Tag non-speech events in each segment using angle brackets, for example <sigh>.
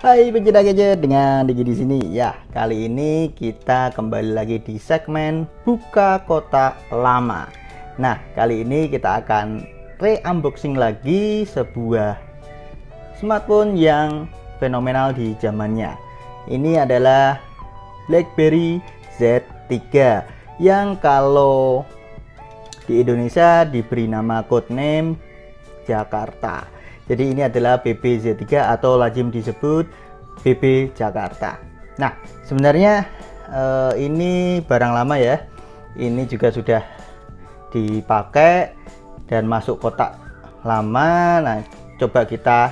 Hai pencinta gadget dengan Digi di sini. Ya, kali ini kita kembali lagi di segmen buka kotak lama. Nah, kali ini kita akan re-unboxing lagi sebuah smartphone yang fenomenal di zamannya. Ini adalah BlackBerry Z3 yang kalau di Indonesia diberi nama codename Jakarta. Jadi ini adalah BBZ3 atau lazim disebut BB Jakarta. Nah, sebenarnya eh, ini barang lama ya. Ini juga sudah dipakai dan masuk kotak lama. Nah, coba kita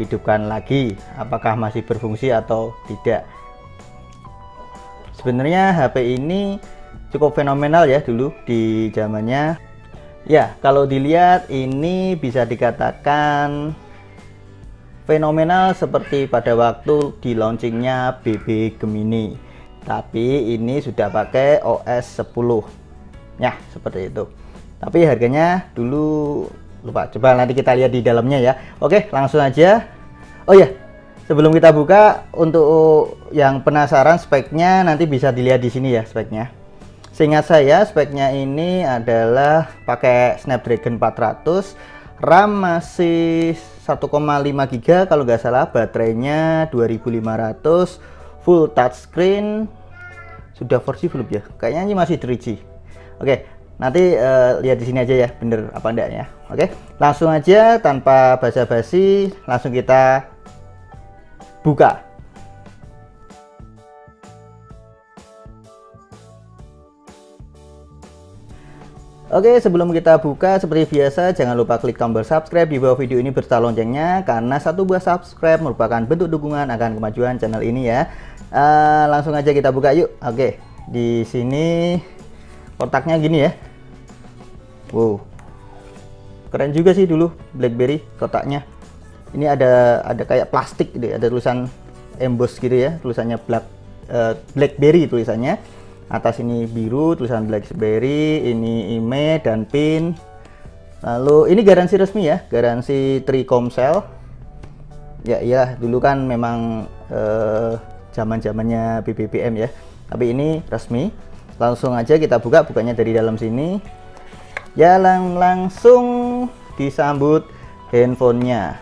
hidupkan lagi apakah masih berfungsi atau tidak. Sebenarnya HP ini cukup fenomenal ya dulu di zamannya Ya, kalau dilihat ini bisa dikatakan fenomenal seperti pada waktu di launchingnya BB Gemini. Tapi ini sudah pakai OS 10. Ya, seperti itu. Tapi harganya dulu lupa. Coba nanti kita lihat di dalamnya ya. Oke, langsung aja. Oh ya, sebelum kita buka untuk yang penasaran speknya nanti bisa dilihat di sini ya speknya. Seingat saya speknya ini adalah pakai Snapdragon 400, RAM masih 1,5 GB kalau nggak salah, baterainya 2500, full touchscreen. Sudah versi belum ya? Kayaknya ini masih 3G. Oke, nanti uh, lihat di sini aja ya, bener apa enggak ya. Oke, langsung aja tanpa basa-basi, langsung kita buka. Oke, sebelum kita buka, seperti biasa, jangan lupa klik tombol subscribe di bawah video ini berserta loncengnya, karena satu buah subscribe merupakan bentuk dukungan akan kemajuan channel ini ya. Uh, langsung aja kita buka yuk. Oke, di sini kotaknya gini ya. Wow, keren juga sih dulu BlackBerry kotaknya. Ini ada ada kayak plastik ya, ada tulisan emboss gitu ya, tulisannya Black uh, BlackBerry tulisannya atas ini biru tulisan BlackBerry ini IMEI dan PIN. Lalu ini garansi resmi ya garansi Trikomsel ya iya dulu kan memang eh, zaman zamannya BBBM ya. Tapi ini resmi. Langsung aja kita buka bukanya dari dalam sini. Ya lang langsung disambut handphonenya.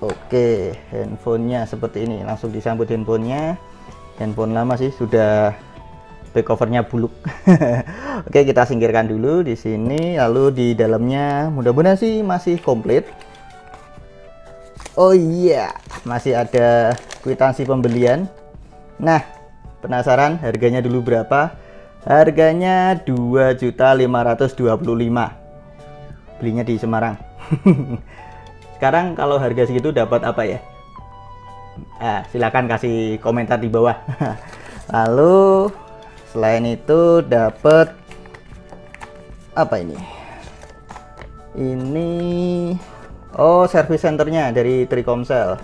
Oke handphonenya seperti ini. Langsung disambut handphonenya. Handphone lama sih sudah covernya buluk. <laughs> Oke kita singkirkan dulu di sini lalu di dalamnya mudah-mudahan sih masih komplit. Oh iya masih ada kwitansi pembelian. Nah penasaran harganya dulu berapa? Harganya 2.525 belinya di Semarang. <laughs> Sekarang kalau harga segitu dapat apa ya? Ah, silakan kasih komentar di bawah. <laughs> Lalu selain itu dapat apa ini? Ini oh service centernya dari Trikomsel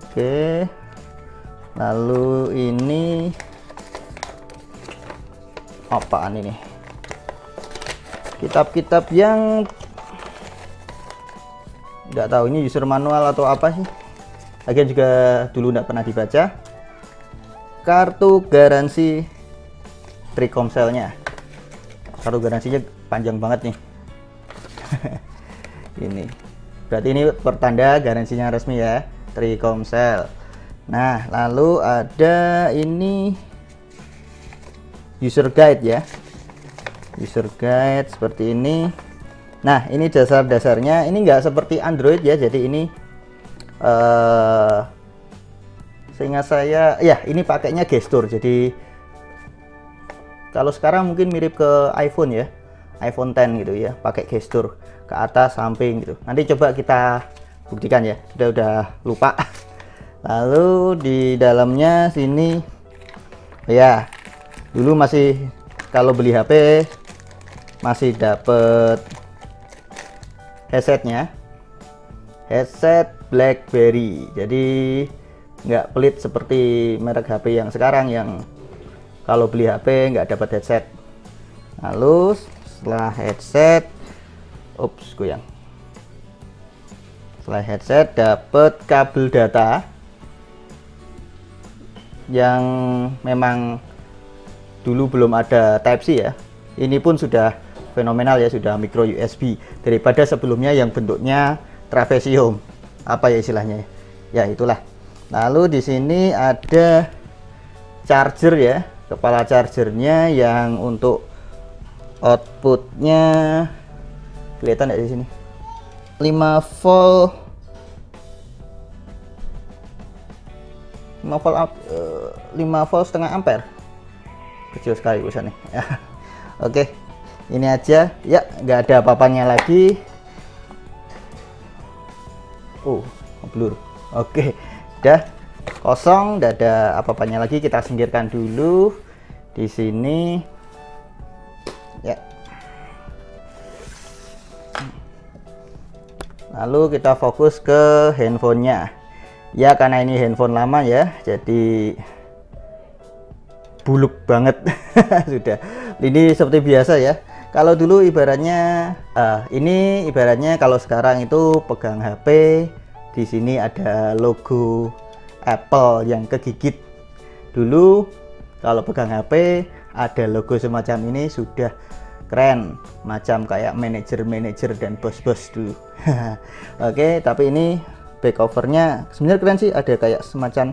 oke lalu ini apaan ini? Kitab-kitab yang nggak tahu ini user manual atau apa sih? Agen juga dulu nggak pernah dibaca kartu garansi Trikomselnya kartu garansinya panjang banget nih. <laughs> Ini. Berarti ini pertanda garansinya resmi ya Trikomsel nah lalu ada ini user guide ya. User guide seperti ini. Nah ini dasar-dasarnya. Ini enggak seperti Android ya jadi ini uh, sehingga saya ya ini pakainya gestur. Jadi kalau sekarang mungkin mirip ke iPhone ya iPhone 10 gitu ya pakai gestur ke atas samping gitu. Nanti coba kita buktikan ya sudah udah lupa. <laughs> Lalu di dalamnya sini ya dulu masih kalau beli HP masih dapet headsetnya headset BlackBerry. Jadi nggak pelit seperti merek HP yang sekarang yang kalau beli HP nggak dapat headset lalu setelah headset ups goyang Selain headset dapat kabel data yang memang dulu belum ada Type C ya. Ini pun sudah fenomenal ya, sudah micro USB daripada sebelumnya yang bentuknya trapesium. Apa ya istilahnya? Ya itulah. Lalu di sini ada charger ya, kepala chargernya yang untuk outputnya kelihatan ya di sini? 5 volt. 5 volt uh, 5 volt setengah ampere. Kecil sekali urusannya. Ya. <laughs> oke ini aja. Ya nggak ada apa-apanya lagi. Oh blur oke udah kosong nggak ada apa-apanya lagi. Kita singkirkan dulu. Di sini. Ya. Lalu kita fokus ke handphonenya. Ya karena ini handphone lama ya jadi buluk banget. <laughs> Sudah. Ini seperti biasa ya. Kalau dulu ibaratnya uh, ini ibaratnya kalau sekarang itu pegang HP di sini ada logo Apple yang kegigit. Dulu kalau pegang HP ada logo semacam ini sudah keren. Macam kayak manajer-manajer dan bos-bos dulu. <laughs> Oke okay, tapi ini back covernya sebenarnya keren sih. Ada kayak semacam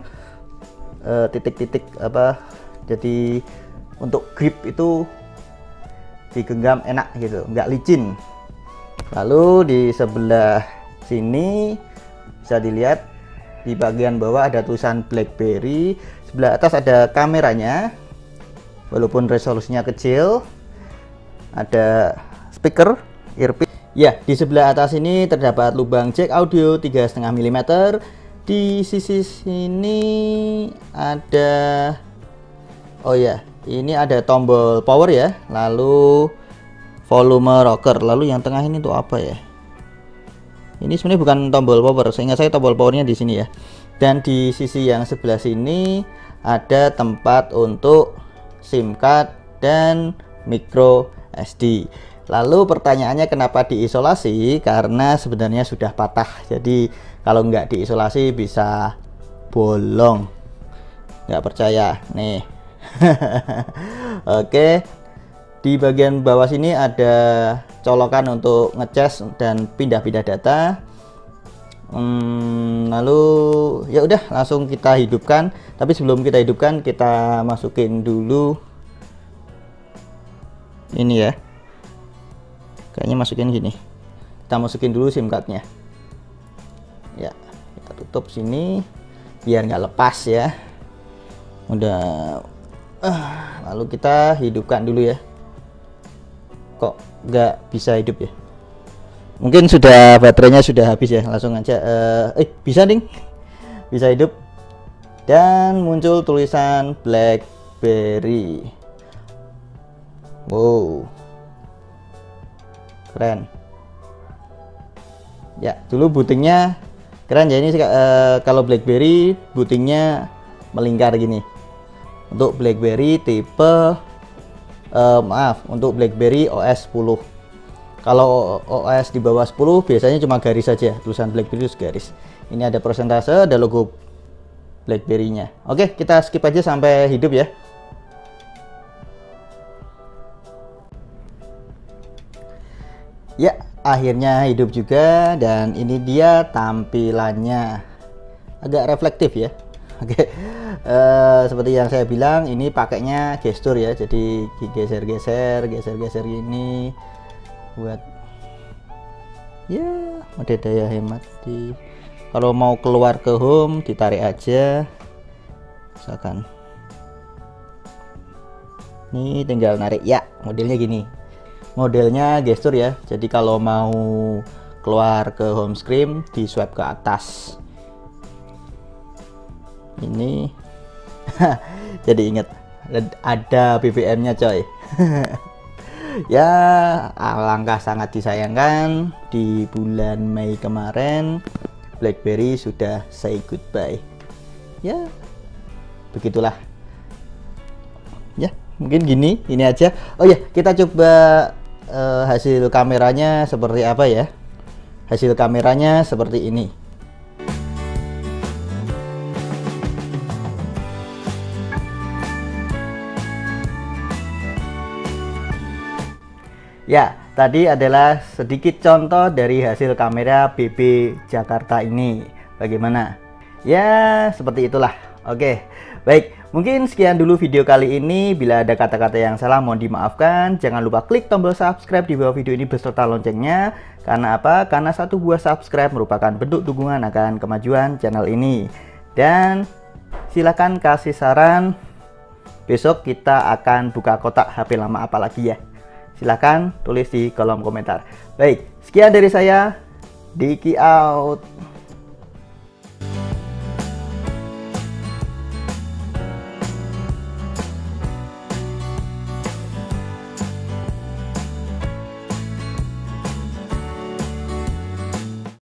eh, titik-titik uh, apa jadi untuk grip itu digenggam enak gitu nggak licin. Lalu di sebelah sini bisa dilihat di bagian bawah ada tulisan BlackBerry sebelah atas ada kameranya walaupun resolusinya kecil. Ada speaker earpiece. Ya di sebelah atas ini terdapat lubang jack audio 3,5 mm di sisi sini ada oh ya ini ada tombol power ya lalu volume rocker. Lalu yang tengah ini untuk apa ya ini sebenarnya bukan tombol power sehingga saya tombol powernya di sini ya dan di sisi yang sebelah sini ada tempat untuk SIM card dan micro SD. Lalu pertanyaannya kenapa diisolasi? Karena sebenarnya sudah patah. Jadi kalau nggak diisolasi bisa bolong. Nggak percaya? Nih. <laughs> Oke. Di bagian bawah sini ada colokan untuk ngecas dan pindah-pindah data. Hmm, lalu ya udah langsung kita hidupkan. Tapi sebelum kita hidupkan kita masukin dulu ini ya. Kayaknya masukin gini. Kita masukin dulu sim cardnya. Ya kita tutup sini biar nggak lepas ya. Udah. Uh, lalu kita hidupkan dulu ya. Kok nggak bisa hidup ya mungkin sudah baterainya sudah habis ya langsung aja uh, eh bisa ding bisa hidup dan muncul tulisan BlackBerry Wow. Keren. Ya, dulu bootingnya keren ya ini uh, kalau BlackBerry bootingnya melingkar gini. Untuk BlackBerry tipe uh, maaf, untuk BlackBerry OS 10. Kalau OS di bawah 10 biasanya cuma garis saja, tulisan BlackBerry garis. Ini ada persentase, ada logo BlackBerry-nya. Oke, kita skip aja sampai hidup ya. Ya, akhirnya hidup juga dan ini dia tampilannya. Agak reflektif ya. Oke. Uh, seperti yang saya bilang ini pakainya gestur ya. Jadi geser-geser, geser-geser ini buat ya ada daya hemat di kalau mau keluar ke home ditarik aja. Misalkan. Ini tinggal narik ya modelnya gini. Modelnya gestur ya. Jadi kalau mau keluar ke home screen di swipe ke atas. Ini <laughs> jadi ingat ada BBM nya coy. <laughs> Ya alangkah sangat disayangkan di bulan Mei kemarin BlackBerry sudah say goodbye. Ya begitulah. Ya mungkin gini ini aja. Oh ya kita coba uh, hasil kameranya seperti apa ya? Hasil kameranya seperti ini Ya, tadi adalah sedikit contoh dari hasil kamera BB Jakarta ini. Bagaimana? Ya, seperti itulah. Oke, baik. Mungkin sekian dulu video kali ini. Bila ada kata-kata yang salah, mohon dimaafkan. Jangan lupa klik tombol subscribe di bawah video ini beserta loncengnya. Karena apa? Karena satu buah subscribe merupakan bentuk dukungan akan kemajuan channel ini. Dan silakan kasih saran. Besok kita akan buka kotak HP lama apa lagi ya. Silahkan tulis di kolom komentar. Baik, sekian dari saya. Diki out.